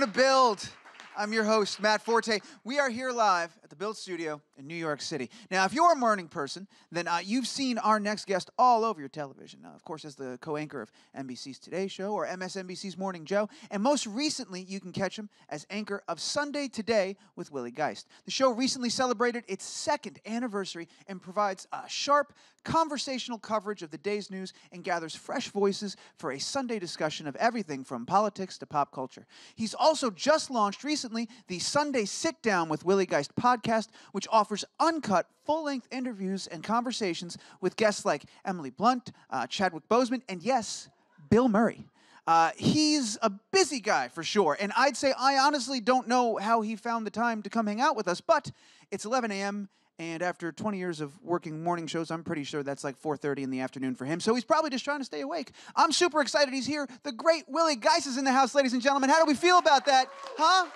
Welcome to Build. I'm your host, Matt Forte. We are here live at the Build Studio in New York City. Now, if you're a morning person, then uh, you've seen our next guest all over your television. Now, of course, as the co anchor of NBC's Today Show or MSNBC's Morning Joe. And most recently, you can catch him as anchor of Sunday Today with Willie Geist. The show recently celebrated its second anniversary and provides a sharp, conversational coverage of the day's news and gathers fresh voices for a Sunday discussion of everything from politics to pop culture. He's also just launched recently the Sunday Sit Down with Willie Geist podcast, which offers uncut, full length interviews and conversations with guests like Emily Blunt, uh, Chadwick Boseman, and yes, Bill Murray. Uh, he's a busy guy for sure, and I'd say I honestly don't know how he found the time to come hang out with us, but it's 11 a.m. And after 20 years of working morning shows, I'm pretty sure that's like 4:30 in the afternoon for him. So he's probably just trying to stay awake. I'm super excited he's here. The great Willie Geist is in the house, ladies and gentlemen. How do we feel about that? Huh?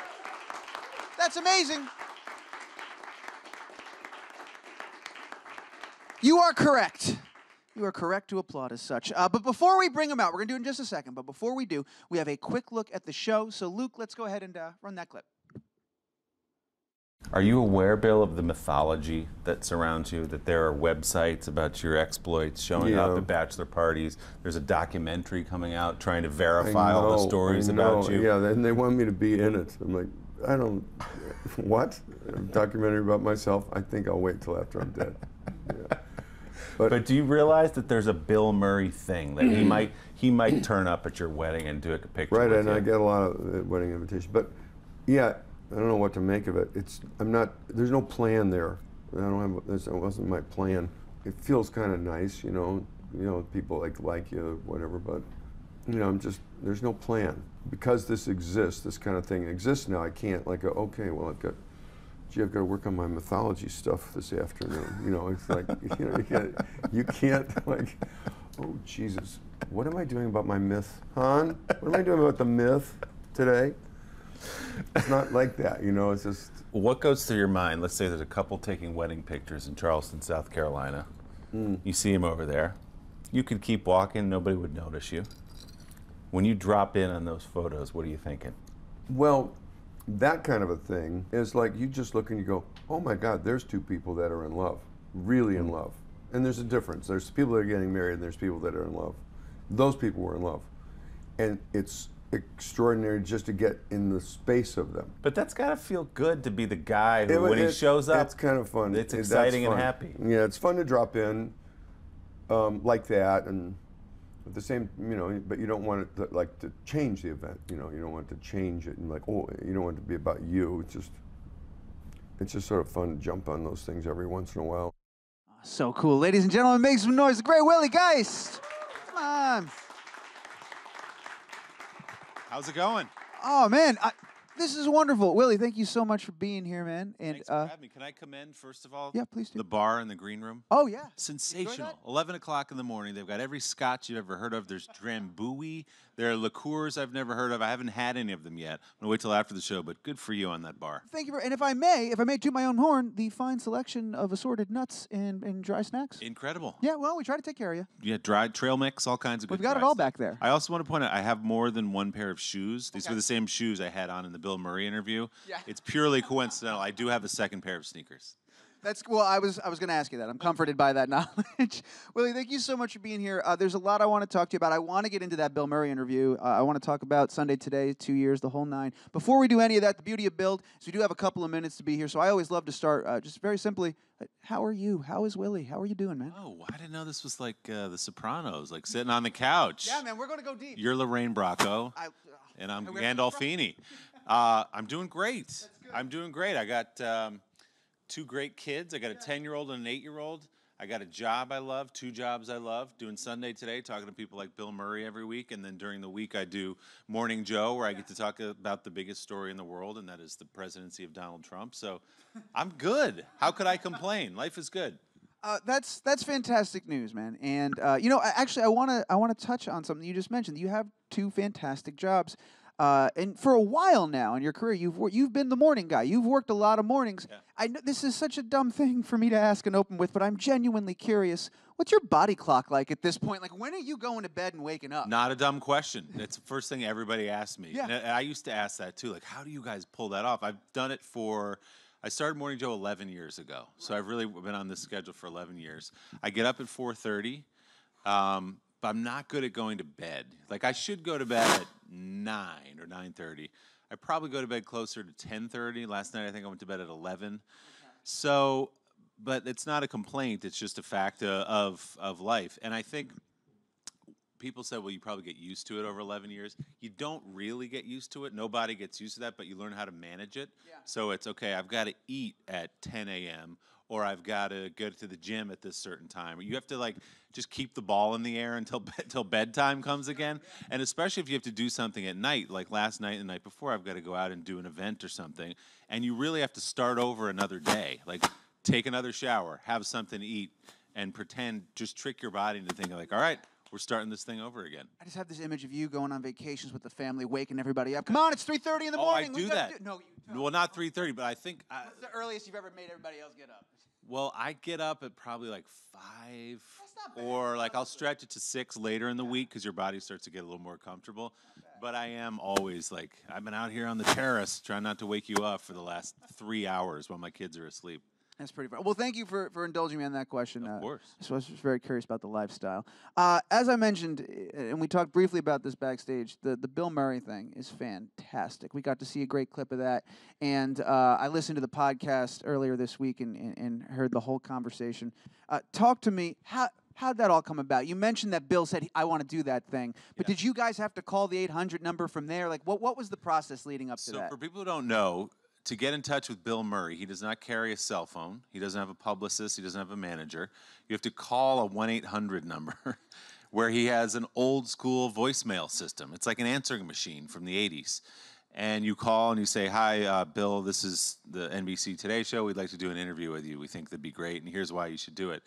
That's amazing. You are correct. You are correct to applaud as such. Uh, but before we bring him out, we're going to do it in just a second. But before we do, we have a quick look at the show. So, Luke, let's go ahead and uh, run that clip. Are you aware, Bill, of the mythology that surrounds you? That there are websites about your exploits showing up Yeah. at bachelor parties. There's a documentary coming out trying to verify all the stories about you. Yeah, and they want me to be in it. I'm like, I don't. What? A documentary about myself? I think I'll wait till after I'm dead. Yeah. But, But do you realize that there's a Bill Murray thing that he might he might turn up at your wedding and do a picture right, and you? I get a lot of uh, wedding invitations. But yeah, I don't know what to make of it. It's I'm not. There's no plan there. I don't have. This wasn't my plan. It feels kind of nice, you know. You know, people like like you, whatever. But you know, I'm just there's no plan because this exists. This kind of thing exists now. I can't like. Okay, well, I've got. Gee, I've got to work on my mythology stuff this afternoon. You know, it's like you know, you can't, you can't like. Oh Jesus, what am I doing about my myth, hon? What am I doing about the myth today? It's not like that, you know. It's just What goes through your mind? Let's say there's a couple taking wedding pictures in Charleston, South Carolina. Hmm. You see him over there. You could keep walking, nobody would notice you. When you drop in on those photos, what are you thinking? well, that kind of a thing is like you just look and you go, oh my God, there's two people that are in love, really in love, and there's a difference. There's people that are getting married, and there's people that are in love. Those people were in love, and it's extraordinary just to get in the space of them. But that's got to feel good to be the guy who, It- when he shows up, it's kind of fun. It's It- that's exciting and happy. Yeah, it's fun to drop in um, like that, and at the same, you know, but you don't want it to, like to change the event. You know, you don't want to change it and like, oh, you don't want it to be about you. It's just, it's just sort of fun to jump on those things every once in a while. So cool. Ladies and gentlemen, make some noise. The great Willie Geist. Come on. How's it going? Oh, man. I, this is wonderful. Willie, thank you so much for being here, man. And Thanks for uh, having me. Can I commend, first of all, yeah, please do. the bar in the green room? oh, yeah. Sensational. 11 o'clock in the morning. They've got every scotch you've ever heard of. There's Drambuie. There are liqueurs I've never heard of. I haven't had any of them yet. I'm going to wait till after the show, but good for you on that bar. Thank you. For, and if I may, if I may toot my own horn, the fine selection of assorted nuts and, and dry snacks. Incredible. yeah, well, we try to take care of you. Yeah, dried trail mix, all kinds of good We've got it all stuff. back there. I also want to point out I have more than one pair of shoes. These Okay. were the same shoes I had on in the Bill Murray interview. Yeah. It's purely coincidental. I do have a second pair of sneakers. That's well. I was I was going to ask you that. I'm comforted by that knowledge. Willie, thank you so much for being here. Uh, there's a lot I want to talk to you about. I want to get into that Bill Murray interview. Uh, I want to talk about Sunday Today, two years, the whole nine. Before we do any of that, the beauty of Build is we do have a couple of minutes to be here. So I always love to start uh, just very simply. uh, How are you? How is Willie? How are you doing, man? Oh, I didn't know this was like uh, The Sopranos, like sitting on the couch. Yeah, man, we're going to go deep. You're Lorraine Bracco, I, and I'm Gandolfini. Uh, I'm doing great. I'm doing great. I got um, two great kids. I got a 10 year old and an 8 year old. I got a job I love, two jobs I love. Doing Sunday today, talking to people like Bill Murray every week, and then during the week I do Morning Joe, where I get to talk about the biggest story in the world, and that is the presidency of Donald Trump. So I'm good. How could I complain? Life is good. Uh, that's that's fantastic news, man. And uh, you know, I- actually, I want to I want to touch on something you just mentioned. You have two fantastic jobs. Uh, and for a while now in your career, you've wor- you've been the morning guy. You've worked a lot of mornings. I know this is such a dumb thing for me to ask and open with, but I'm genuinely curious. What's your body clock like at this point? Like, when are you going to bed and waking up? Not a dumb question. It's the first thing everybody asks me. Yeah. And I I used to ask that too. Like, how do you guys pull that off? I've done it for. I started Morning Joe 11 years ago, so I've really been on this schedule for 11 years. I get up at 4:30, um, but I'm not good at going to bed. Like I should go to bed at nine or 9:30. I probably go to bed closer to 10:30. Last night I think I went to bed at 11. So, but it's not a complaint. It's just a fact uh, of of life. And I think people said, well, you probably get used to it over 11 years. You don't really get used to it. Nobody gets used to that, but you learn how to manage it. Yeah. So it's okay. I've got to eat at 10 a.m. or I've got to go to the gym at this certain time. You have to like just keep the ball in the air until be- until bedtime comes again. And especially if you have to do something at night, like last night and the night before, I've got to go out and do an event or something, and you really have to start over another day. Like take another shower, have something to eat, and pretend just trick your body into thinking like, all right, we're starting this thing over again. I just have this image of you going on vacations with the family, waking everybody up. Come on, it's 3:30 in the Oh, I morning. we do that. do-" No, you don't. Well, not 3:30, but I think I, What's the earliest you've ever made everybody else get up? Well, I get up at probably like five, or like I'll stretch it to six later in the week because your body starts to get a little more comfortable. But I am always like I've been out here on the terrace trying not to wake you up for the last three hours while my kids are asleep. That's pretty fun. Well, thank you for, for indulging me on that question. Of uh, course. So I was very curious about the lifestyle. Uh, as I mentioned, uh, and we talked briefly about this backstage, the, the Bill Murray thing is fantastic. We got to see a great clip of that. And uh, I listened to the podcast earlier this week and, and, and heard the whole conversation. Uh, talk to me. How, how'd that all come about? You mentioned that Bill said, I want to do that thing. But did you guys have to call the 800 number from there? Like, what, what was the process leading up to So that? So, for people who don't know, to get in touch with Bill Murray, he does not carry a cell phone. He doesn't have a publicist. He doesn't have a manager. You have to call a 1 800 number where he has an old school voicemail system. It's like an answering machine from the 80s. And you call and you say, Hi, uh, Bill, this is the NBC Today Show. We'd like to do an interview with you. We think that'd be great, and here's why you should do it.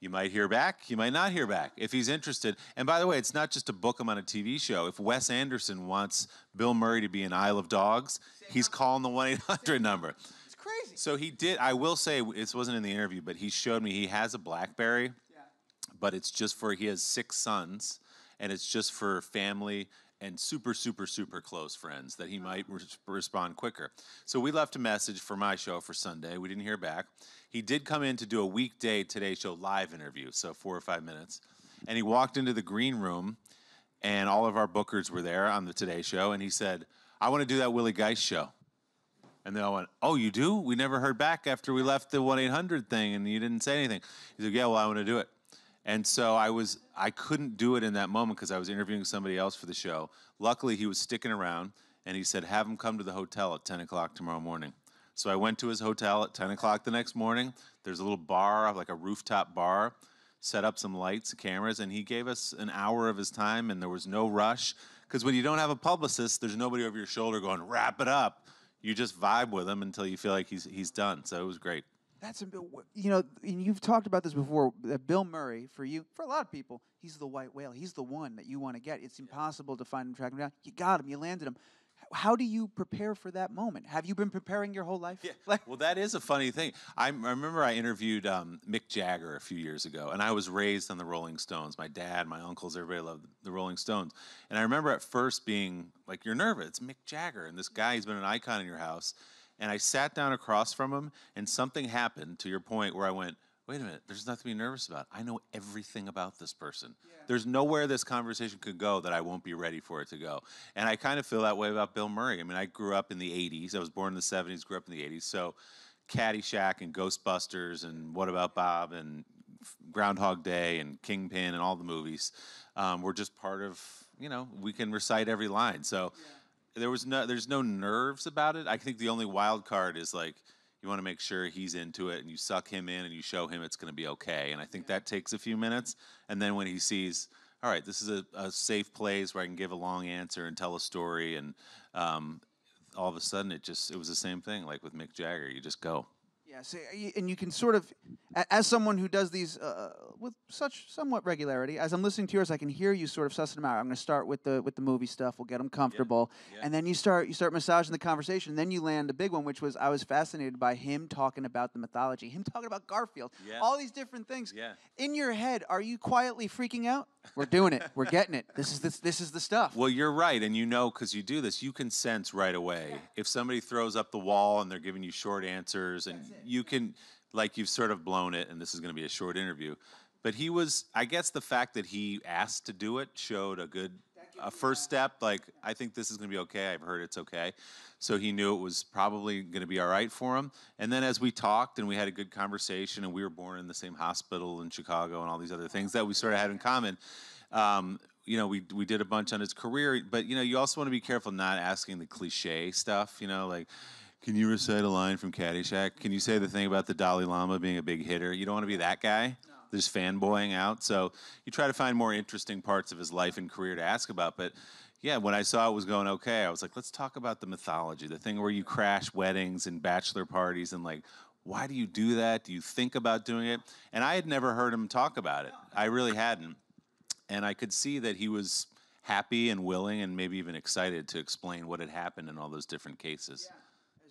You might hear back, you might not hear back if he's interested. And by the way, it's not just to book him on a TV show. If Wes Anderson wants Bill Murray to be in Isle of Dogs, he's calling the 1 800 number. it's crazy. So he did, I will say, this wasn't in the interview, but he showed me he has a Blackberry, but it's just for, he has six sons, and it's just for family and super, super, super close friends that he might res- respond quicker. So we left a message for my show for Sunday. We didn't hear back. He did come in to do a weekday Today Show live interview, so four or five minutes. And he walked into the green room, and all of our bookers were there on the Today Show, and he said, I want to do that Willie Geist show. And they all went, Oh, you do? We never heard back after we left the 1 800 thing and you didn't say anything. He said, Yeah, well, I want to do it. And so I was, I couldn't do it in that moment because I was interviewing somebody else for the show. Luckily, he was sticking around and he said, Have him come to the hotel at 10 o'clock tomorrow morning. So I went to his hotel at 10 o'clock the next morning. There's a little bar, like a rooftop bar, set up some lights, cameras, and he gave us an hour of his time and there was no rush. Because when you don't have a publicist, there's nobody over your shoulder going, Wrap it up. You just vibe with him until you feel like he's, he's done. So it was great. That's a you know, and you've talked about this before. That Bill Murray, for you, for a lot of people, he's the white whale. He's the one that you want to get. It's impossible to find him, track him down. You got him. You landed him. How do you prepare for that moment? Have you been preparing your whole life? Yeah. Like, Well, that is a funny thing. I remember I interviewed um, Mick Jagger a few years ago, and I was raised on the Rolling Stones. My dad, my uncles, everybody loved the Rolling Stones. And I remember at first being like, "You're nervous. It's Mick Jagger, and this guy, he's been an icon in your house." And I sat down across from him, and something happened to your point where I went, "Wait a minute. There's nothing to be nervous about. I know everything about this person. There's nowhere this conversation could go that I won't be ready for it to go." And I kind of feel that way about Bill Murray. I mean, I grew up in the '80s. I was born in the '70s, grew up in the '80s. So Caddyshack and Ghostbusters and What About Bob and Groundhog Day and Kingpin and all the movies um, were just part of you know we can recite every line. So there was no there's no nerves about it. I think the only wild card is like you want to make sure he's into it and you suck him in and you show him it's going to be okay. And I think that takes a few minutes. And then when he sees, all right, this is a, a safe place where I can give a long answer and tell a story and um, all of a sudden it just it was the same thing like with Mick Jagger. You just go. Yeah, Yeah, see, and you can sort of, as someone who does these uh, with such somewhat regularity, as I'm listening to yours, I can hear you sort of sussing them out. I'm going to start with the with the movie stuff. We'll get them comfortable, yeah. and then you start you start massaging the conversation. Then you land a big one, which was I was fascinated by him talking about the mythology, him talking about Garfield, Yeah. all these different things. Yeah. In your head, are you quietly freaking out? We're doing it. We're getting it. This is this this is the stuff. Well, you're right, and you know because you do this, you can sense right away if somebody throws up the wall and they're giving you short answers, and you can, like, you've sort of blown it, and this is going to be a short interview. But he was, I guess, the fact that he asked to do it showed a good, a first step. Like, I think this is going to be okay. I've heard it's okay. So he knew it was probably going to be all right for him. And then as we talked and we had a good conversation, and we were born in the same hospital in Chicago and all these other things that we sort of had in common. Um, you know, we we did a bunch on his career, but you know, you also want to be careful not asking the cliche stuff. You know, like, can you recite a line from Caddyshack? Can you say the thing about the Dalai Lama being a big hitter? You don't want to be that guy. There's fanboying out, so you try to find more interesting parts of his life and career to ask about. But yeah, when I saw it was going okay, I was like, let's talk about the mythology, the thing where you crash weddings and bachelor parties, and like, why do you do that? Do you think about doing it? And I had never heard him talk about it. I really hadn't and I could see that he was happy and willing and maybe even excited to explain what had happened in all those different cases.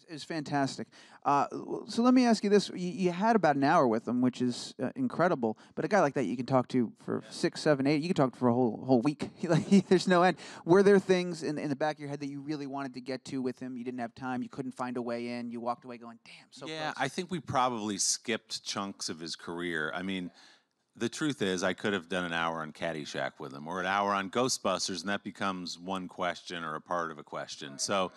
Is fantastic. Uh, so let me ask you this: you, you had about an hour with him, which is uh, incredible. But a guy like that, you can talk to for six, seven, eight. You can talk for a whole whole week. there's no end. Were there things in in the back of your head that you really wanted to get to with him? You didn't have time. You couldn't find a way in. You walked away going, "Damn, so yeah, close." I think we probably skipped chunks of his career. I mean, the truth is, I could have done an hour on Caddyshack with him, or an hour on Ghostbusters, and that becomes one question or a part of a question. So,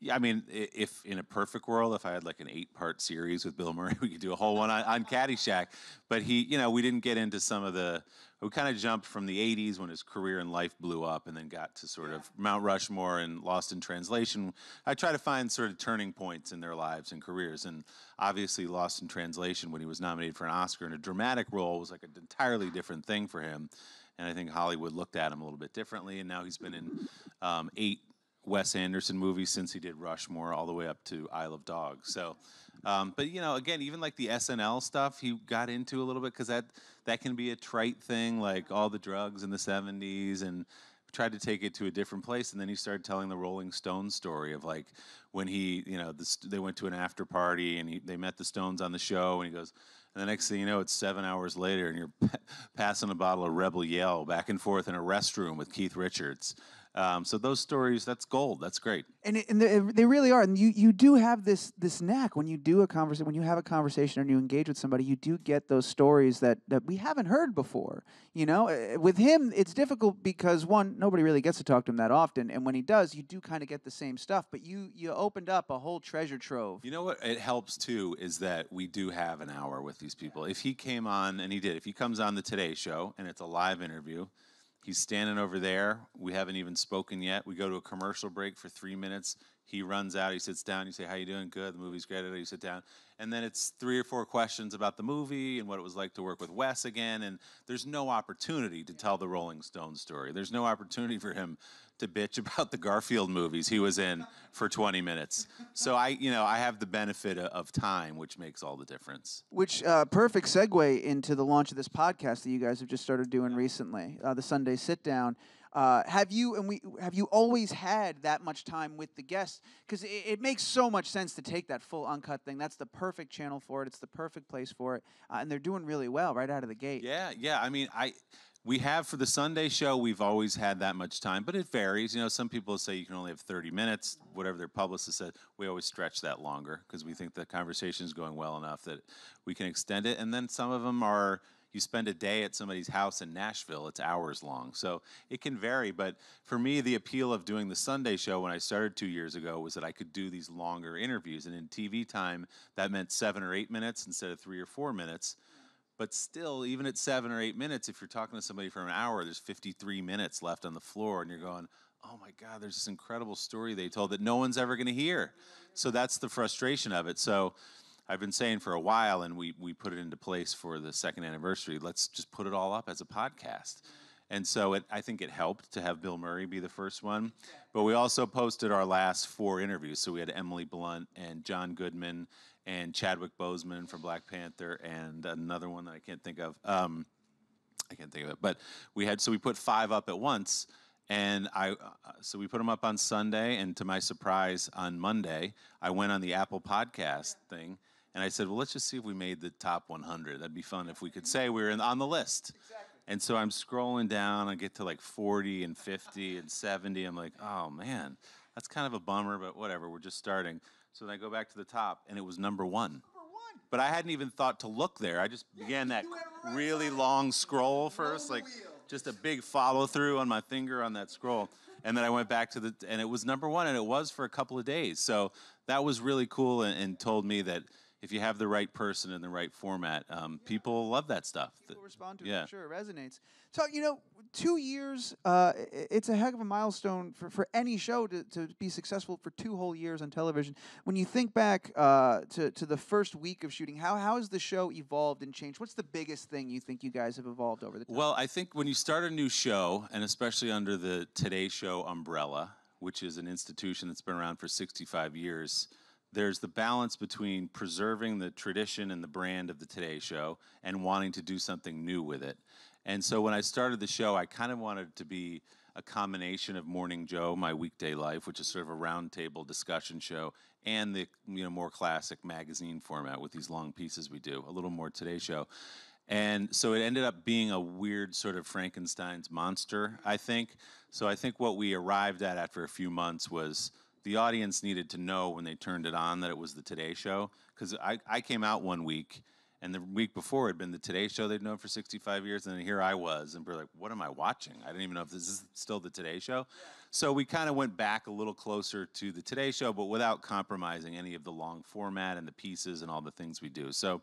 yeah, I mean, if in a perfect world, if I had like an eight-part series with Bill Murray, we could do a whole one on, on Caddyshack. But he, you know, we didn't get into some of the. We kind of jumped from the '80s when his career and life blew up, and then got to sort of Mount Rushmore and Lost in Translation. I try to find sort of turning points in their lives and careers, and obviously Lost in Translation, when he was nominated for an Oscar in a dramatic role, was like an entirely different thing for him. And I think Hollywood looked at him a little bit differently, and now he's been in um, eight Wes Anderson movies since he did Rushmore, all the way up to Isle of Dogs. So, um, but you know, again, even like the SNL stuff, he got into a little bit because that that can be a trite thing, like all the drugs in the '70s, and tried to take it to a different place. And then he started telling the Rolling Stones story of like when he, you know, the, they went to an after party and he, they met the Stones on the show, and he goes. And the next thing you know, it's seven hours later, and you're pa- passing a bottle of Rebel Yell back and forth in a restroom with Keith Richards. Um, so those stories, that's gold. That's great. and, it, and they, they really are. And you, you do have this this knack when you do a conversation, when you have a conversation and you engage with somebody, you do get those stories that, that we haven't heard before. You know, Uh, with him, it's difficult because one, nobody really gets to talk to him that often, and when he does, you do kind of get the same stuff. But you you opened up a whole treasure trove. You know what? It helps too is that we do have an hour with these people. If he came on, and he did, if he comes on the Today Show and it's a live interview, he's standing over there. We haven't even spoken yet. We go to a commercial break for three minutes. He runs out. He sits down. You say, "How you doing? Good. The movie's great." You sit down, and then it's three or four questions about the movie and what it was like to work with Wes again. And there's no opportunity to tell the Rolling Stones story. There's no opportunity for him to bitch about the Garfield movies he was in for 20 minutes. So I, you know, I have the benefit of time, which makes all the difference. Which uh, perfect segue into the launch of this podcast that you guys have just started doing recently, uh, the Sunday Sit Down. Uh, have you and we have you always had that much time with the guests? Because it, it makes so much sense to take that full uncut thing. That's the perfect channel for it. It's the perfect place for it, uh, and they're doing really well right out of the gate. Yeah, yeah. I mean, I we have for the Sunday show, we've always had that much time, but it varies. You know, some people say you can only have 30 minutes, whatever their publicist said. We always stretch that longer because we think the conversation is going well enough that we can extend it. And then some of them are you spend a day at somebody's house in Nashville, it's hours long. So it can vary. But for me, the appeal of doing the Sunday show when I started two years ago was that I could do these longer interviews. And in TV time, that meant seven or eight minutes instead of three or four minutes. But still, even at seven or eight minutes, if you're talking to somebody for an hour, there's 53 minutes left on the floor, and you're going, oh my God, there's this incredible story they told that no one's ever going to hear. So that's the frustration of it. So I've been saying for a while, and we, we put it into place for the second anniversary, let's just put it all up as a podcast. And so it, I think it helped to have Bill Murray be the first one. But we also posted our last four interviews. So we had Emily Blunt and John Goodman and Chadwick Boseman from Black Panther and another one that I can't think of. Um, I can't think of it. But we had so we put five up at once, and I uh, so we put them up on Sunday, and to my surprise, on Monday I went on the Apple Podcast thing, and I said, well, let's just see if we made the top 100. That'd be fun if we could say we were in, on the list. And so I'm scrolling down, I get to like 40 and 50 and 70. I'm like, oh man, that's kind of a bummer, but whatever. We're just starting. So then I go back to the top, and it was number one. But I hadn't even thought to look there. I just began that really long scroll first, like just a big follow through on my finger on that scroll. And then I went back to the, and it was number one, and it was for a couple of days. So that was really cool and, and told me that if you have the right person in the right format, um, people love that stuff. People respond to yeah. I'm sure it resonates. So you know, two years. Uh, it's a heck of a milestone for, for any show to, to be successful for two whole years on television. When you think back uh, to to the first week of shooting, how how has the show evolved and changed? What's the biggest thing you think you guys have evolved over the time? Well, I think when you start a new show, and especially under the Today Show umbrella, which is an institution that's been around for 65 years, there's the balance between preserving the tradition and the brand of the Today Show and wanting to do something new with it. And so when I started the show, I kind of wanted to be a combination of Morning Joe, my weekday life, which is sort of a roundtable discussion show, and the you know more classic magazine format with these long pieces we do, a little more Today Show. And so it ended up being a weird sort of Frankenstein's monster, I think. So I think what we arrived at after a few months was the audience needed to know when they turned it on that it was the Today Show. Because I, I came out one week, and the week before had been the Today Show they'd known for 65 years, and here I was, and we're like, what am I watching? I didn't even know if this is still the Today Show. So we kind of went back a little closer to the Today Show, but without compromising any of the long format and the pieces and all the things we do. So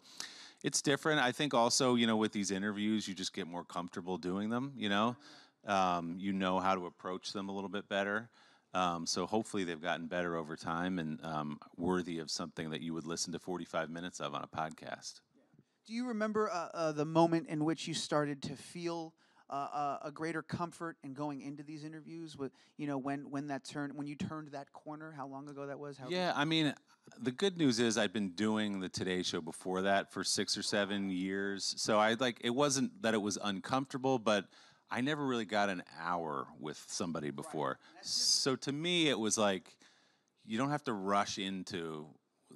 it's different. I think also, you know, with these interviews, you just get more comfortable doing them. You know, um, you know how to approach them a little bit better. Um, so hopefully they've gotten better over time and um, worthy of something that you would listen to 45 minutes of on a podcast. Do you remember uh, uh, the moment in which you started to feel uh, uh, a greater comfort in going into these interviews? With you know when when that turn when you turned that corner, how long ago that was? How Yeah, I mean, the good news is I'd been doing the Today Show before that for six or seven years. So I like it wasn't that it was uncomfortable, but I never really got an hour with somebody before. So to me, it was like you don't have to rush into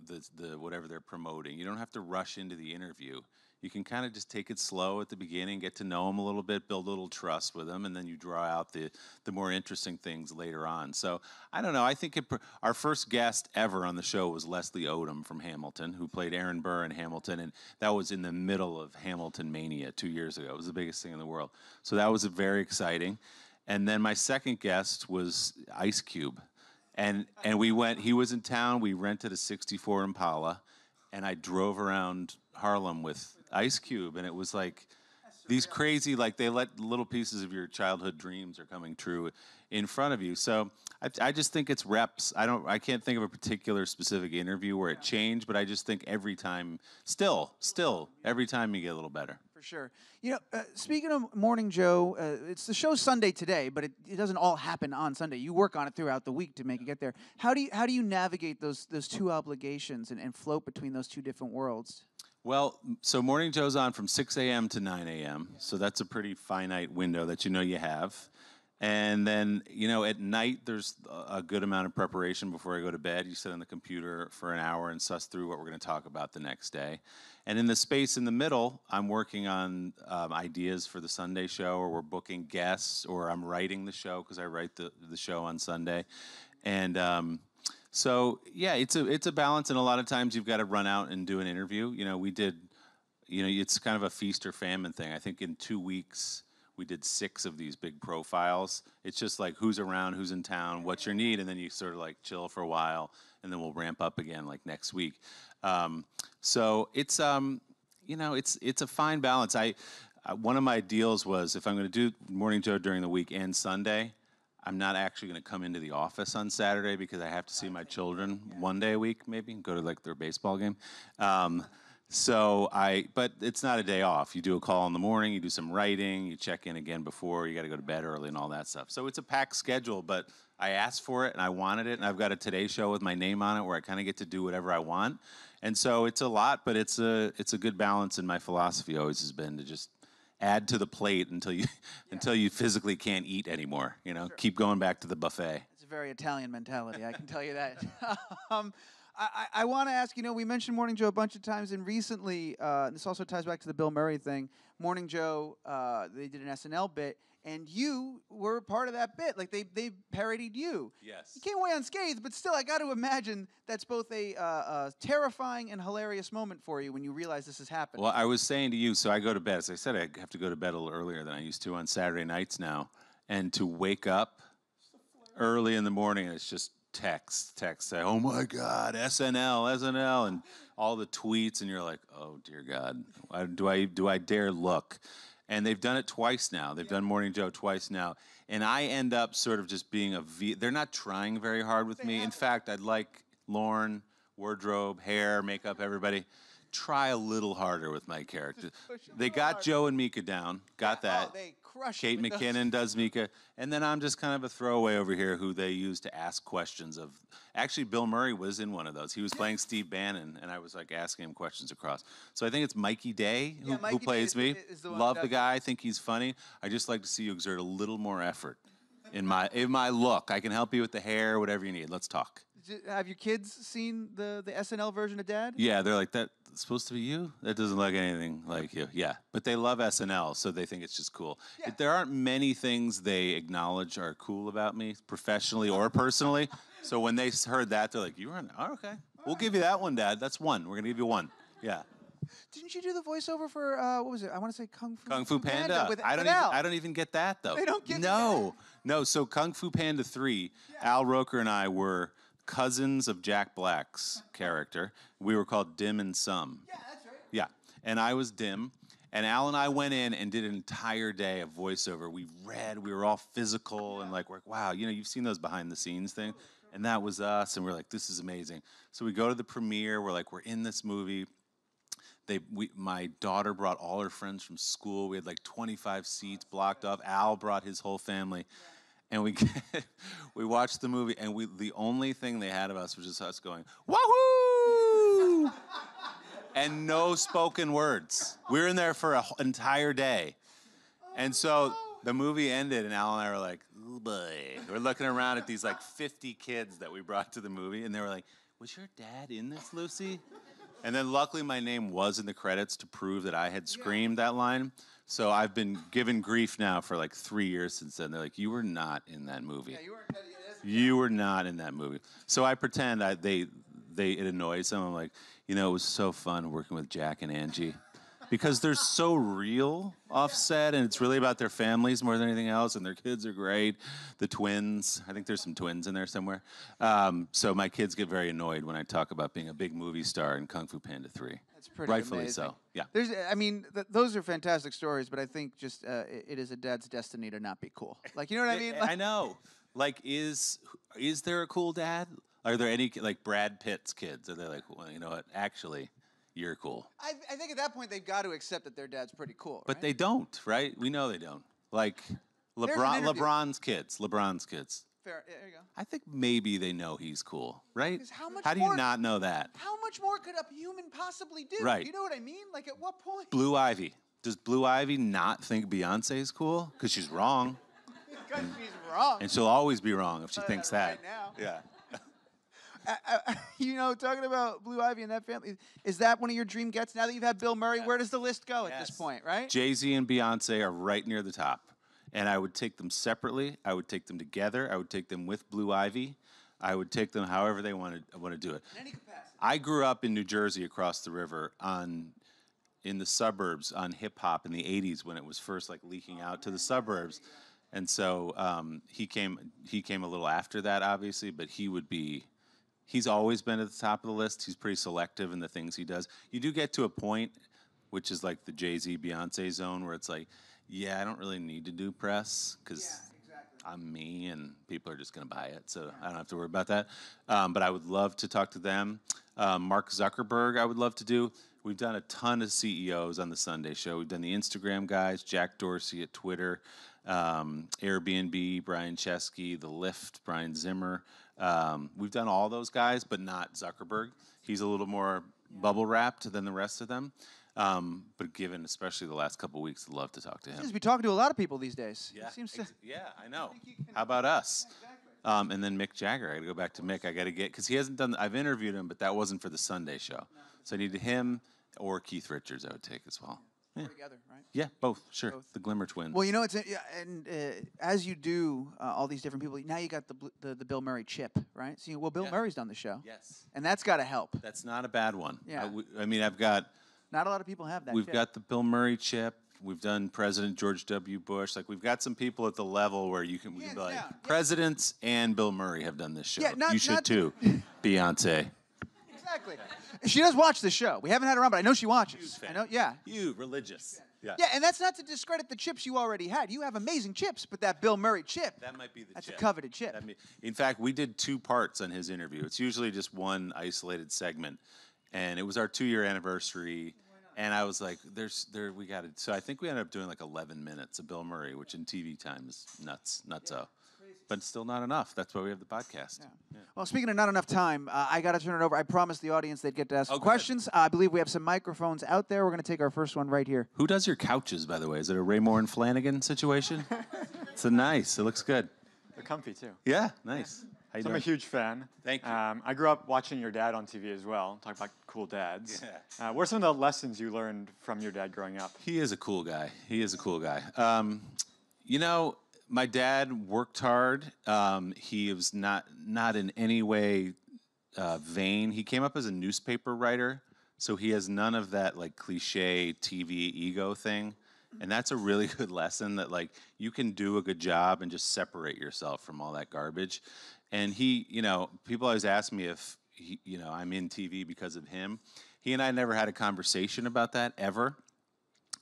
the the whatever they're promoting. You don't have to rush into the interview. You can kind of just take it slow at the beginning, get to know them a little bit, build a little trust with them, and then you draw out the the more interesting things later on. So I don't know. I think it, our first guest ever on the show was Leslie Odom from Hamilton, who played Aaron Burr in Hamilton, and that was in the middle of Hamilton mania two years ago. It was the biggest thing in the world. So that was very exciting. And then my second guest was Ice Cube and and we went. He was in town. We rented a '64 Impala, and I drove around Harlem with Ice Cube, and it was like these crazy like they let little pieces of your childhood dreams are coming true in front of you. So I, I just think it's reps. I don't. I can't think of a particular specific interview where it changed, but I just think every time, still, still, every time you get a little better. For sure. You know, uh, speaking of Morning Joe, uh, it's the show Sunday today, but it, it doesn't all happen on Sunday. You work on it throughout the week to make it get there. How do you how do you navigate those those two obligations and, and float between those two different worlds? Well, so Morning Joe's on from 6 a.m. to 9 a.m. So that's a pretty finite window that you know you have. And then, you know, at night, there's a- good amount of preparation before I go to bed. You sit on the computer for an hour and suss through what we're going to talk about the next day. And in the space in the middle, I'm working on um, ideas for the Sunday show, or we're booking guests, or I'm writing the show because I write the, the show on Sunday. And, um, so yeah, it's a it's a balance, and a lot of times you've got to run out and do an interview. You know, we did, you know, it's kind of a feast or famine thing. I think in two weeks we did six of these big profiles. It's just like who's around, who's in town, what's your need, and then you sort of like chill for a while, and then we'll ramp up again like next week. Um, so it's um, you know, it's it's a fine balance. I uh, one of my deals was if I'm going to do Morning Joe during the week and Sunday, I'm not actually going to come into the office on Saturday because I have to see my children one day a week, maybe, and go to like their baseball game. Um, So I, but it's not a day off. You do a call in the morning, you do some writing, you check in again before, you got to go to bed early and all that stuff. So it's a packed schedule, but I asked for it and I wanted it, and I've got a Today Show with my name on it where I kind of get to do whatever I want. And so it's a lot, but it's a it's a good balance. And my philosophy always has been to just add to the plate until you until you physically can't eat anymore. You know, keep going back to the buffet. It's a very Italian mentality, I can tell you that. um, I, I, want to ask, you know, we mentioned Morning Joe a bunch of times, and recently, uh, and this also ties back to the Bill Murray thing. Morning Joe, uh, they did an SNL bit, and you were part of that bit. Like they they parodied you. Yes. You came away unscathed, but still, I got to imagine that's both a, uh, uh, terrifying and hilarious moment for you when you realize this is happening. Well, I was saying to you, so I go to bed. As I said, I have to go to bed a little earlier than I used to on Saturday nights now, and to wake up early in the morning, it's just text, text, say, "Oh my God, SNL, SNL," and all the tweets, and you're like, "Oh dear God, do I do I dare look?" And they've done it twice now. They've done Morning Joe twice now, and I end up sort of just being a V. They're not trying very hard with me. In fact, I'd like Lauren, wardrobe, hair, makeup, everybody. Try a little harder with my character. They got harder. Joe and Mika down. Got Yeah, that. Oh, they crushed Kate. McKinnon does Mika, and then I'm just kind of a throwaway over here who they use to ask questions of. Actually, Bill Murray was in one of those. He was playing Steve Bannon, and I was like asking him questions across. So I think it's Mikey Day who, Yeah, Mikey Day plays me. the Love the guy. I think he's funny. I just like to see you exert a little more effort in my in my look. I can help you with the hair, whatever you need. Let's talk. Have your kids seen the, the SNL version of Dad? Yeah, they're like that. Supposed to be you? That doesn't look anything like you. Yeah, but they love SNL, so they think it's just cool. Yeah. There aren't many things they acknowledge are cool about me, professionally or personally. So when they heard that, they're like, "You were on? Oh, okay, we'll give you that one, Dad. That's one. We're gonna give you one." Yeah, Didn't you do the voiceover for uh, what was it? I want to say Kung Fu Kung Fu Panda. with, I don't even. I don't even get that though. They don't get No, no. So Kung Fu Panda three, Al Roker and I were cousins of Jack Black's character. We were called Dim and Sum. Yeah, that's right. Yeah. And I was dim. And Al and I went in and did an entire day of voiceover. We read, we were all physical and like, we're, wow, you know, you've seen those behind the scenes thing. And that was us. And we're like, this is amazing. So we go to the premiere. We're like, we're in this movie. They, we, my daughter brought all her friends from school. We had like 25 seats blocked off. Al brought his whole family. And we we watched the movie, and we the only thing they had of us was just us going, Wahoo! and no spoken words. We were in there for an entire day. And so the movie ended, and Al and I were like, oh boy. We're looking around at these like 50 kids that we brought to the movie, and they were like, Was your dad in this, Lucy? And then luckily my name was in the credits to prove that I had screamed that line. So I've been given grief now for like three years since then. They're like, You were not in that movie. Yeah, you weren't. You were not in that movie. So I pretend I, they they it annoys them. I'm like, you know, it was so fun working with Jack and Angie. Because they're so real offset and it's really about their families more than anything else, and their kids are great. The twins, I think there's some twins in there somewhere. Um, so my kids get very annoyed when I talk about being a big movie star in Kung Fu Panda 3. That's pretty Rightfully amazing. so. Yeah. There's, I mean, th- those are fantastic stories, but I think just uh, it, is a dad's destiny to not be cool. Like, you know what I mean? I know. Like, is is there a cool dad? Are there any like Brad Pitt's kids? Are they like, well, you know what? Actually, you're cool. I, I think at that point they've got to accept that their dad's pretty cool. But right? they don't, right? We know they don't. Like LeBron. LeBron's kids, LeBron's kids. Fair, yeah, there you go. I think maybe they know he's cool, right? how much do you more- not know that? How much more could a human possibly do? Right. You know what I mean? Like, at what point? Blue Ivy. Does Blue Ivy not think Beyonce is cool? Because she's wrong, Because she's wrong. and she'll always be wrong if she uh, thinks right that. now. Yeah. you know, talking about Blue Ivy and that family, is that one of your dream gets? Now that you've had Bill Murray, where does the list go at this point, right? Jay Z and Beyonce are right near the top. And I would take them separately. I would take them together. I would take them with Blue Ivy. I would take them however they want to want to do it. In any capacity. I grew up in New Jersey across the river on in the suburbs on hip hop in the 80s when it was first like leaking out to the suburbs. And so um, he came he came a little after that obviously, but he would be he's always been at the top of the list. He's pretty selective in the things he does. You do get to a point which is like the Jay-Z Beyonce zone where it's like, yeah, I don't really need to do press cuz I'm me, and people are just going to buy it, so I don't have to worry about that. Um, but I would love to talk to them. Um, Mark Zuckerberg, I would love to do. We've done a ton of CEOs on the Sunday show. We've done the Instagram guys, Jack Dorsey at Twitter, um, Airbnb, Brian Chesky, The Lyft, Brian Zimmer. Um, we've done all those guys, but not Zuckerberg. He's a little more bubble wrapped than the rest of them. Um, but given especially the last couple weeks, I'd love to talk to him. Seems to be talking to a lot of people these days. Yeah, Seems to. yeah, I know. How about us? Um, and then Mick Jagger. I got to go back to Mick. I got to get because he hasn't done. I've interviewed him, but that wasn't for the Sunday show. So I needed him or Keith Richards. I would take as well. Yeah, Together, right? yeah, both. Sure, the Glimmer twins. Well, you know, it's a, yeah, and uh, as you do uh, all these different people, now you got the, the the Bill Murray chip, right? So, you, well, Bill Yeah. Murray's done the show, yes, and that's got to help. that's not a bad one. I Yeah. w- I, mean, I've got. Not a lot of people have that. We've chip. got the Bill Murray chip. We've done President George W. Bush. Like we've got some people at the level where you can we can be like down, yeah. presidents and Bill Murray have done this show. Yeah, not- you should not- too, Beyonce. exactly. She does watch the show. We haven't had her on, but I know she watches. I know, yeah. You religious. Yeah. Yeah, and that's not to discredit the chips you already had. You have amazing chips, but that Bill Murray chip, That might be the that's chip. a coveted chip. That in fact, we did two parts on his interview. It's usually just one isolated segment, and it was our two-year anniversary. And I was like, "There's there we got it." So I think we ended up doing like 11 minutes of Bill Murray, which in TV time is nuts, nutso, but still not enough. That's why we have the podcast. Yeah. Well, speaking of not enough time, uh, I got to turn it over. I promised the audience they'd get to ask Oh, questions. Uh, I believe we have some microphones out there. We're going to take our first one right here. Who does your couches, by the way? Is it a Raymour and Flanigan situation? it's a nice. It looks good. They're comfy too. Yeah, nice. How you So I'm a huge fan. Thank you. Um, I grew up watching your dad on TV as well. Talk about cool dads. Yeah. Uh, what are some of the lessons you learned from your dad growing up? He is a cool guy. He is a cool guy. Um, you know, my dad worked hard. Um, he was not not in any way uh, vain. He came up as a newspaper writer, so he has none of that like cliche TV ego thing. And that's a really good lesson that like you can do a good job and just separate yourself from all that garbage. And he, you know, people always ask me if he, you know, I'm in TV because of him. He and I never had a conversation about that ever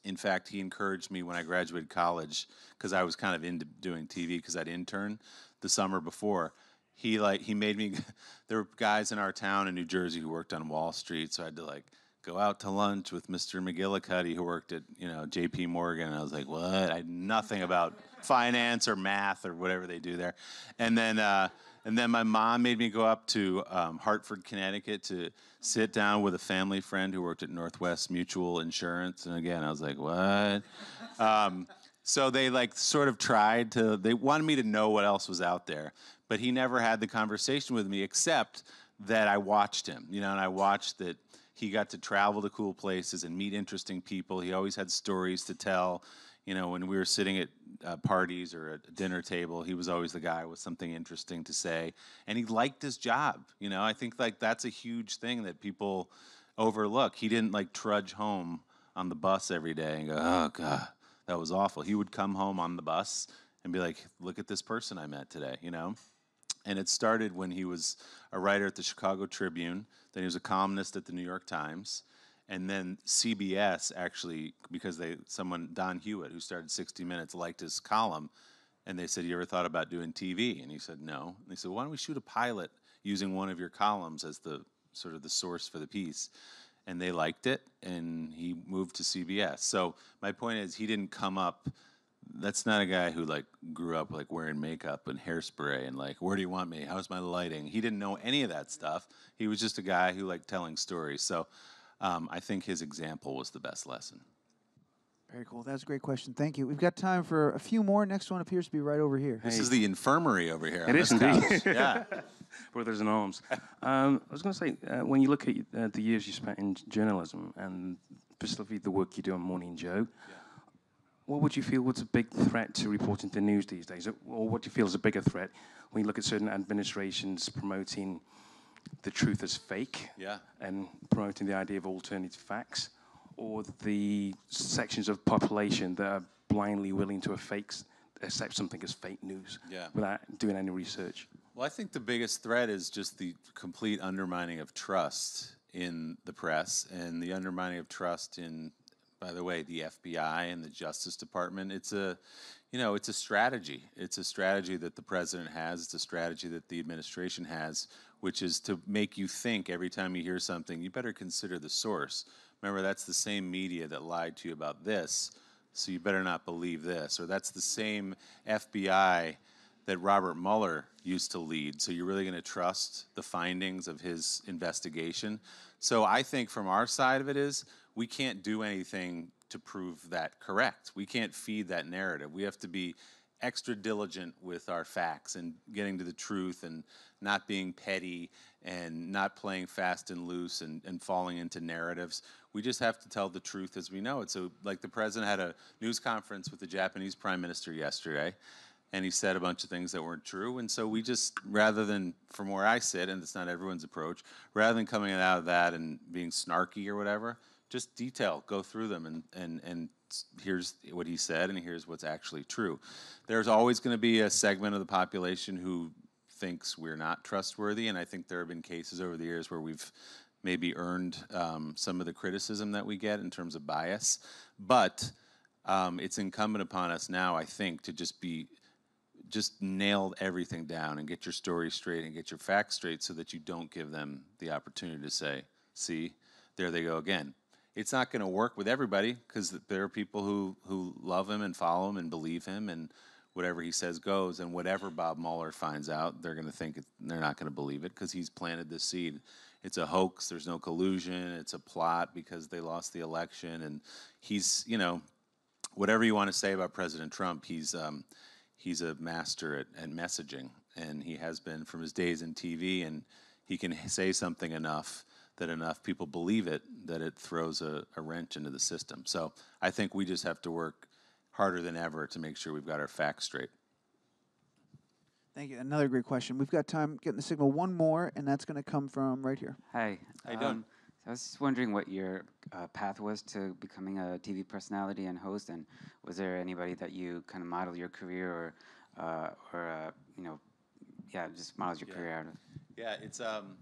in fact, he encouraged me when I graduated college because I was kind of into doing TV because I'd intern the summer before. He like he made me. There were guys in our town in New Jersey who worked on Wall Street, so I had to like go out to lunch with Mr. McGillicuddy who worked at you know J.P. Morgan. And I was like, what? I had nothing about finance or math or whatever they do there. And then uh, and then my mom made me go up to um, Hartford, Connecticut to sit down with a family friend who worked at Northwest Mutual Insurance. And again, I was like, what? Um, so they like sort of tried to, they wanted me to know what else was out there. But he never had the conversation with me except that I watched him, you know, and I watched that he got to travel to cool places and meet interesting people. He always had stories to tell. You know, when we were sitting at uh, parties or at a dinner table, he was always the guy with something interesting to say, and he liked his job. You know, I think like that's a huge thing that people overlook. He didn't like trudge home on the bus every day and go, "Oh God, that was awful." He would come home on the bus and be like, "Look at this person I met today," you know. And it started when he was a writer at the Chicago Tribune. Then he was a columnist at the New York Times, and then CBS actually because they someone Don Hewitt who started 60 Minutes liked his column, and they said, "You ever thought about doing TV?" And he said, "No." And they said, "Why don't we shoot a pilot using one of your columns as the sort of the source for the piece?" And they liked it, and he moved to CBS. So my point is, he didn't come up that's not a guy who like grew up like wearing makeup and hairspray and like where do you want me how's my lighting he didn't know any of that stuff he was just a guy who liked telling stories so um, i think his example was the best lesson Very cool. That was a great question. Thank you. We've got time for a few more. Next one appears to be right over here. this is the infirmary over here It on is this indeed. yeah brothers in arms. Um, I was going to say, uh, when you look at uh, the years you spent in journalism and specifically the work you do on Morning Joe, what would you feel was a big threat to reporting the news these days? Or what do you feel is a bigger threat when you look at certain administrations promoting the truth as fake Yeah. and promoting the idea of alternative facts, or the sections of population that are blindly willing to fake, accept something as fake news Yeah. without doing any research? Well, I think the biggest threat is just the complete undermining of trust in the press and the undermining of trust in, by the way, the FBI and the Justice Department. It's a, you know, it's a strategy. It's a strategy that the president has. It's a strategy that the administration has, which is to make you think every time you hear something, you better consider the source. Remember, that's the same media that lied to you about this, so you better not believe this. Or that's the same FBI that Robert Mueller used to lead. So you're really going to trust the findings of his investigation. So I think from our side of it is we can't do anything to prove that correct. We can't feed that narrative. We have to be extra diligent with our facts and getting to the truth and not being petty and not playing fast and loose and, and falling into narratives. We just have to tell the truth as we know it. So, like the president had a news conference with the Japanese prime minister yesterday, and he said a bunch of things that weren't true. And so we just, rather than from where I sit, and it's not everyone's approach, rather than coming out of that and being snarky or whatever, just detail, go through them, and and and here's what he said, and here's what's actually true. There's always going to be a segment of the population who thinks we're not trustworthy, and I think there have been cases over the years where we've maybe earned um, some of the criticism that we get in terms of bias, but um, it's incumbent upon us now, I think, to just be just nail everything down and get your story straight and get your facts straight so that you don't give them the opportunity to say, see, there they go again. It's not going to work with everybody because there are people who, who love him and follow him and believe him and whatever he says goes. And whatever Bob Mueller finds out, they're going to think it, they're not going to believe it because he's planted this seed. It's a hoax. There's no collusion. It's a plot because they lost the election. And he's, you know, whatever you want to say about President Trump, he's um, he's a master at, at messaging, and he has been from his days in TV. And he can say something enough that enough people believe it that it throws a, a wrench into the system. So I think we just have to work harder than ever to make sure we've got our facts straight. Thank you. Another great question. We've got time getting the signal one more, and that's going to come from right here. Hi. How you doing? Um, I was just wondering what your uh, path was to becoming a TV personality and host, and was there anybody that you kind of modeled your career or, uh, or uh, you know, yeah, just modeled your Yeah. career out of? Yeah, it's um,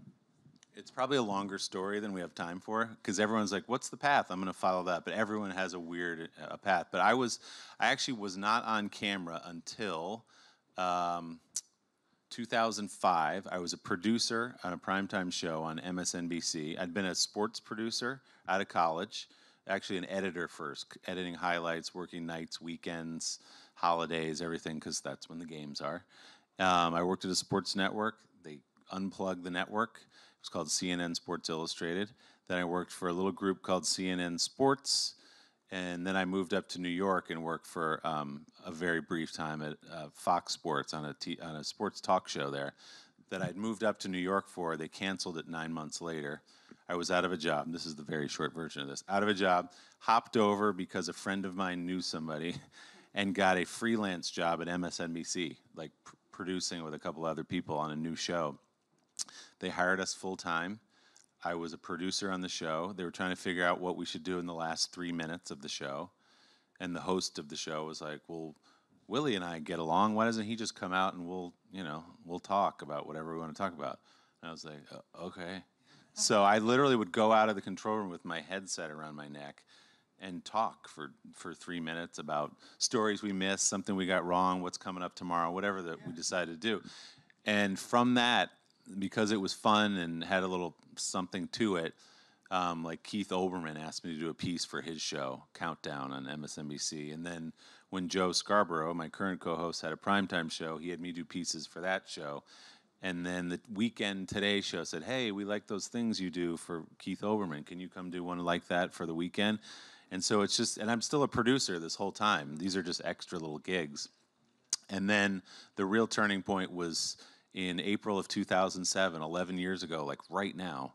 it's probably a longer story than we have time for because everyone's like, "What's the path?" I'm going to follow that, but everyone has a weird uh, path. But I was, I actually was not on camera until um, 2005. I was a producer on a primetime show on MSNBC. I'd been a sports producer out of college, actually an editor first, editing highlights, working nights, weekends, holidays, everything, because that's when the games are. Um, I worked at a sports network. They unplugged the network. It was called CNN Sports Illustrated. Then I worked for a little group called CNN Sports. And then I moved up to New York and worked for um, a very brief time at uh, Fox Sports on a, t- on a sports talk show there that I'd moved up to New York for. They canceled it nine months later. I was out of a job. This is the very short version of this. Out of a job, hopped over because a friend of mine knew somebody and got a freelance job at MSNBC, like pr- producing with a couple other people on a new show. They hired us full time. I was a producer on the show. They were trying to figure out what we should do in the last three minutes of the show. And the host of the show was like, Well, Willie and I get along. Why doesn't he just come out and we'll, you know, we'll talk about whatever we want to talk about? And I was like, "Uh, Okay. So I literally would go out of the control room with my headset around my neck and talk for, for three minutes about stories we missed, something we got wrong, what's coming up tomorrow, whatever that we decided to do. And from that, because it was fun and had a little something to it, um, like Keith Olbermann asked me to do a piece for his show, Countdown, on MSNBC. And then when Joe Scarborough, my current co host, had a primetime show, he had me do pieces for that show. And then the Weekend Today show said, Hey, we like those things you do for Keith Olbermann. Can you come do one like that for the weekend? And so it's just, and I'm still a producer this whole time. These are just extra little gigs. And then the real turning point was in April of 2007, 11 years ago, like right now.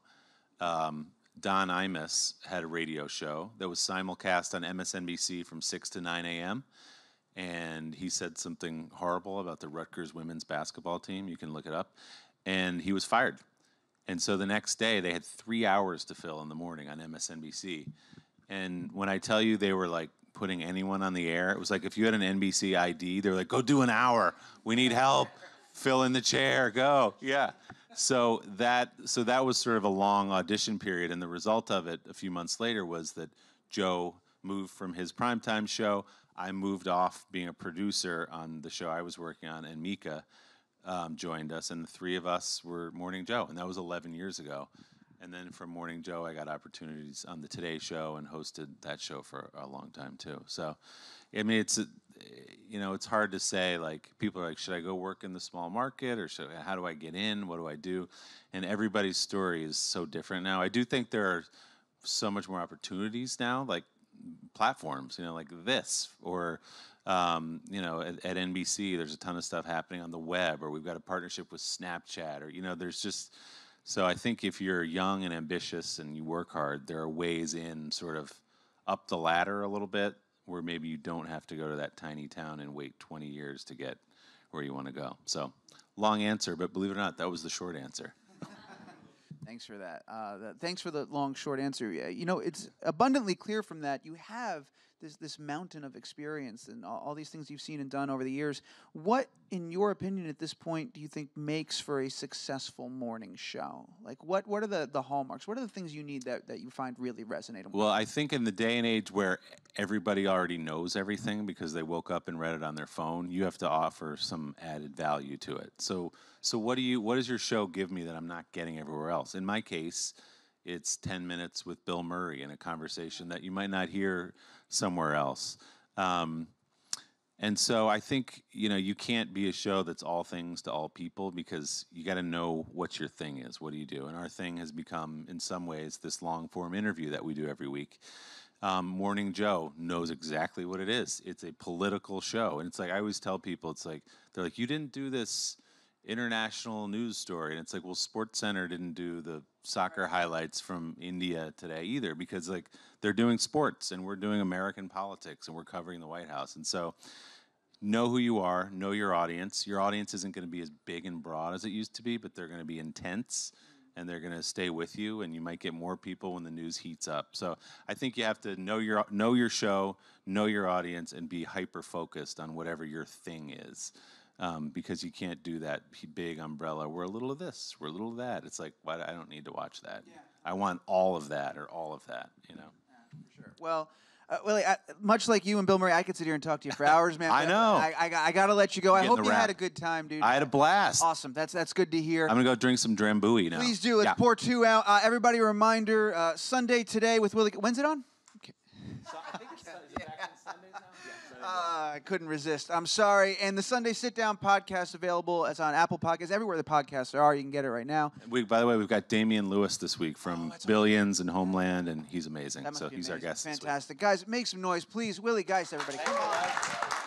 Um, Don Imus had a radio show that was simulcast on MSNBC from 6 to 9 a.m. And he said something horrible about the Rutgers women's basketball team. You can look it up. And he was fired. And so the next day, they had three hours to fill in the morning on MSNBC. And when I tell you they were like putting anyone on the air, it was like if you had an NBC ID, they were like, go do an hour. We need help. Fill in the chair. Go. Yeah. So that so that was sort of a long audition period, and the result of it a few months later was that Joe moved from his primetime show. I moved off being a producer on the show I was working on, and Mika um, joined us, and the three of us were Morning Joe, and that was 11 years ago. And then from Morning Joe, I got opportunities on the Today Show and hosted that show for a long time too. So, I mean, it's a, you know, it's hard to say. Like people are like, should I go work in the small market, or should, how do I get in? What do I do? And everybody's story is so different now. I do think there are so much more opportunities now, like platforms, you know, like this, or um, you know, at, at NBC, there's a ton of stuff happening on the web, or we've got a partnership with Snapchat, or you know, there's just so I think if you're young and ambitious and you work hard, there are ways in sort of up the ladder a little bit where maybe you don't have to go to that tiny town and wait 20 years to get where you want to go. So long answer, but believe it or not, that was the short answer. Thanks for that. Uh, Thanks for the long, short answer. Yeah, You know, it's abundantly clear from that you have this this mountain of experience and all, all these things you've seen and done over the years. What, in your opinion, at this point, do you think makes for a successful morning show? Like, what what are the, the hallmarks? What are the things you need that, that you find really resonating? Well, I think in the day and age where everybody already knows everything because they woke up and read it on their phone, you have to offer some added value to it. So, so what do you? What does your show give me that I'm not getting everywhere else? In my case, it's 10 minutes with Bill Murray in a conversation that you might not hear somewhere else. Um, and so I think you know you can't be a show that's all things to all people because you got to know what your thing is. What do you do? And our thing has become, in some ways, this long form interview that we do every week. Um, Morning Joe knows exactly what it is. It's a political show, and it's like I always tell people, it's like they're like, you didn't do this international news story, and it's like, well, Sports Center didn't do the soccer highlights from India today either because like they're doing sports and we're doing American politics and we're covering the White House, and so know who you are, know your audience. Your audience isn't going to be as big and broad as it used to be, but they're going to be intense and they're going to stay with you and you might get more people when the news heats up. So, I think you have to know your know your show, know your audience and be hyper focused on whatever your thing is. Um, because you can't do that big umbrella. We're a little of this, we're a little of that. It's like, why, I don't need to watch that. I want all of that or all of that, you know. Sure. Well, uh, Willie, I, much like you and Bill Murray, I could sit here and talk to you for hours, man. I know. I, I, I got to let you go. I hope the you had a good time, dude. I had a blast. awesome. That's that's good to hear. I'm gonna go drink some Drambuie now. Please do. Let's Yeah. pour two out. Uh, everybody, reminder: uh, Sunday today with Willie. When's it on? Okay. Uh, I couldn't resist. I'm sorry. And the Sunday Sit Down podcast available. It's on Apple Podcasts, everywhere the podcasts are. You can get it right now. We, by the way, we've got Damian Lewis this week from Billions and Homeland, and he's amazing. So he's our amazing. guest. this week. Fantastic, guys. Make some noise, please. Willie Geist, everybody. Come on.